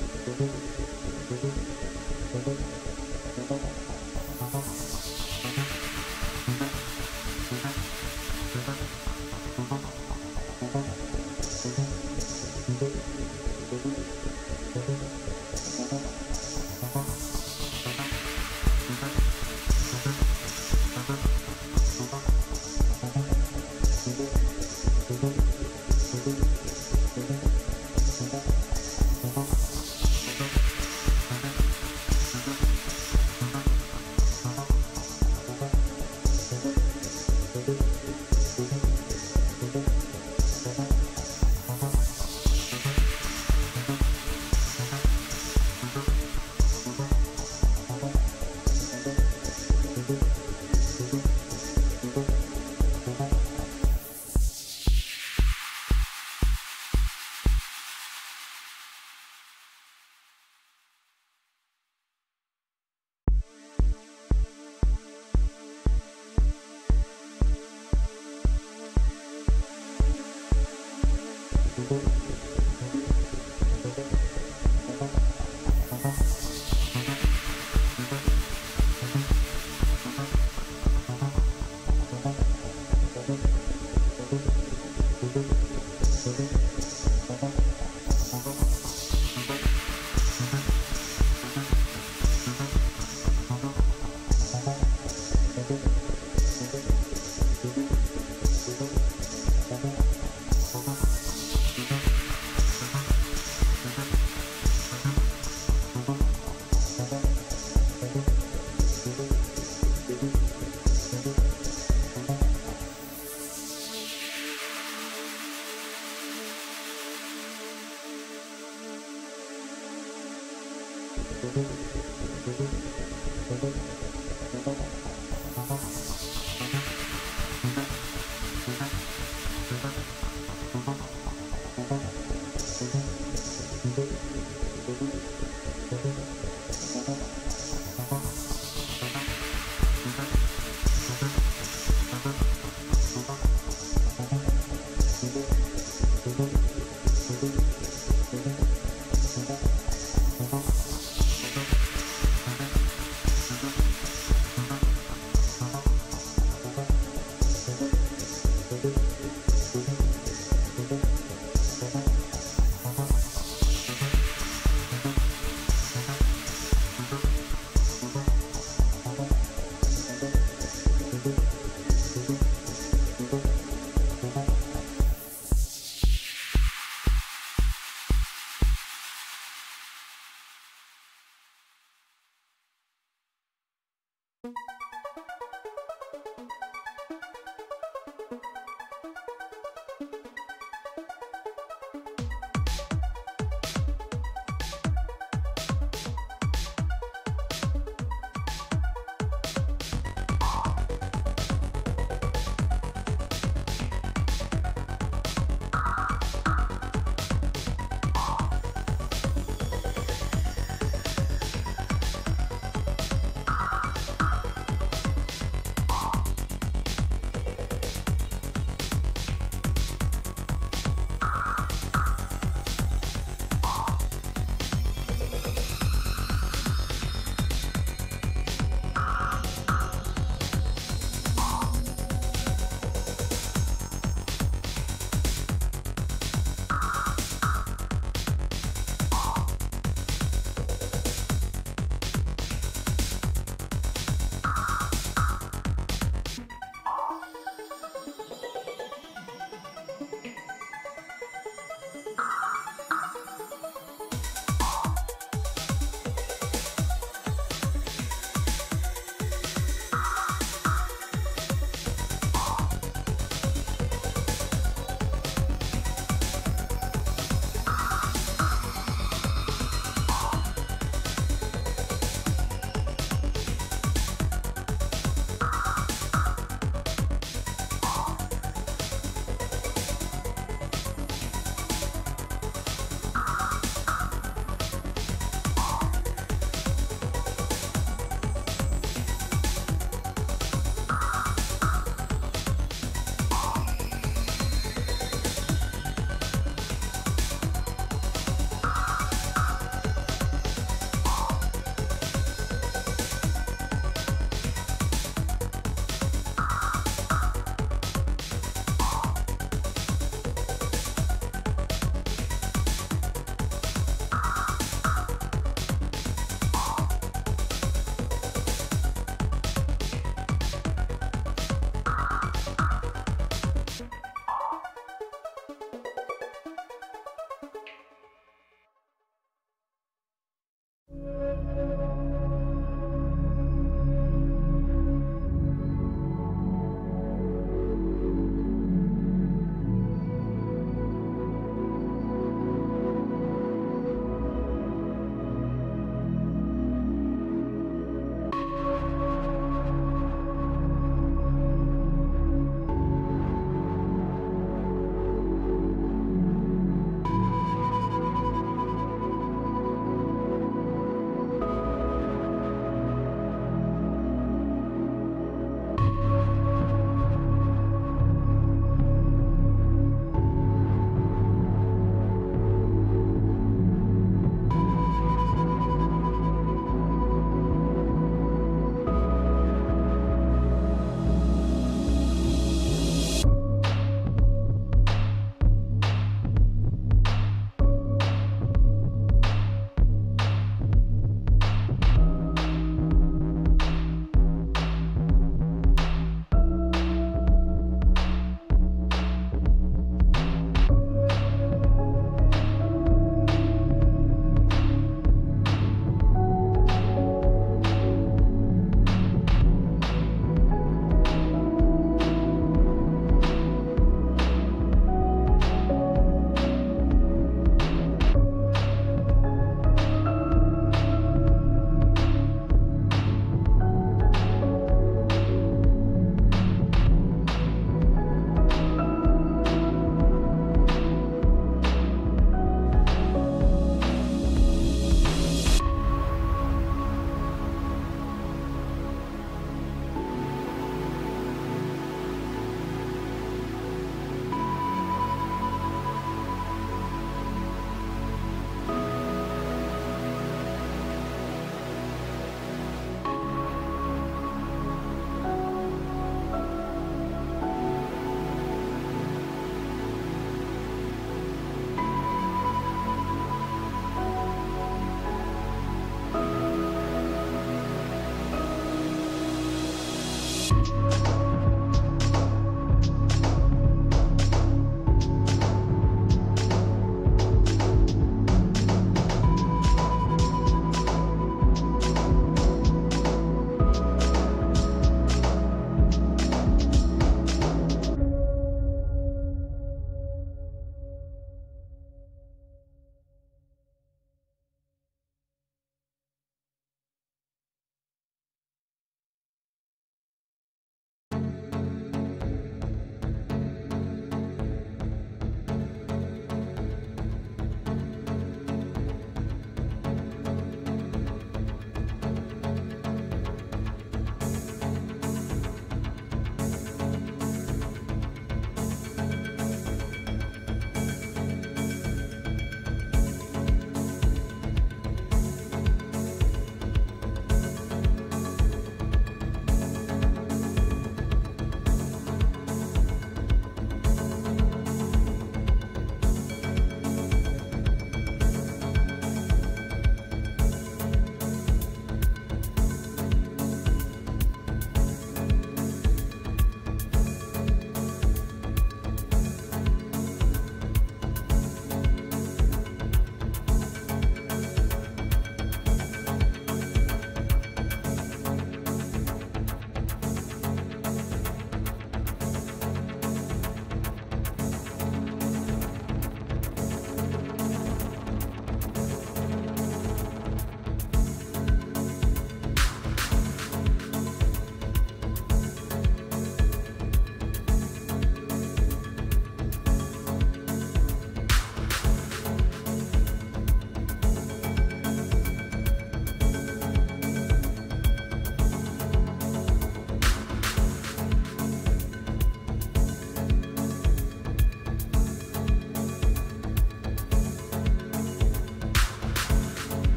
Thank you.